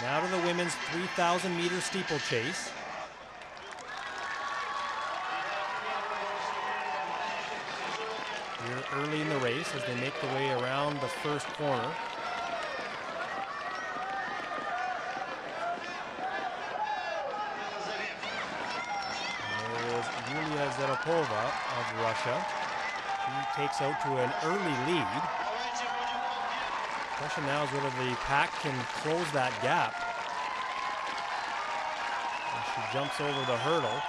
3,000 meter steeplechase. Here early in the race as they make their way around the first corner. Yulia Zaripova of Russia. She takes out to an early lead. Question now is whether the pack can close that gap. As she jumps over the hurdle.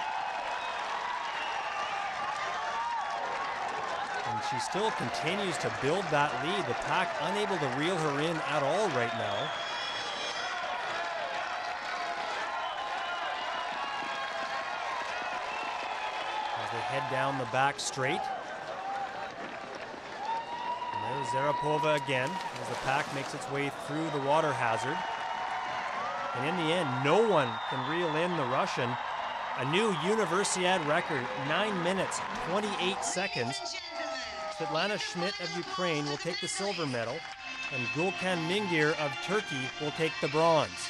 And she still continues to build that lead. The pack unable to reel her in at all right now. As they head down the back straight. Zaripova again as the pack makes its way through the water hazard. And in the end, no one can reel in the Russian. A new Universiade record, 9 minutes, 28 seconds. Svetlana Shmidt of Ukraine will take the silver medal, and Gulcan Mingir of Turkey will take the bronze.